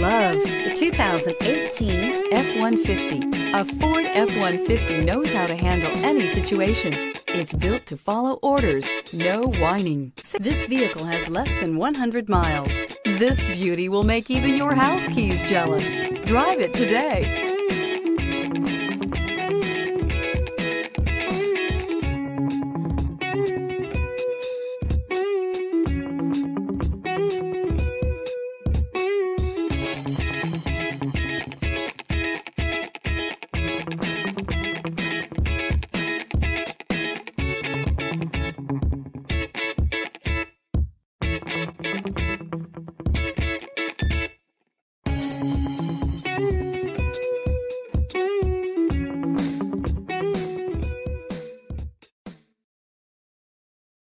Love the 2018 F-150. A Ford F-150 knows how to handle any situation. It's built to follow orders, no whining. This vehicle has less than 100 miles. This beauty will make even your house keys jealous. Drive it today.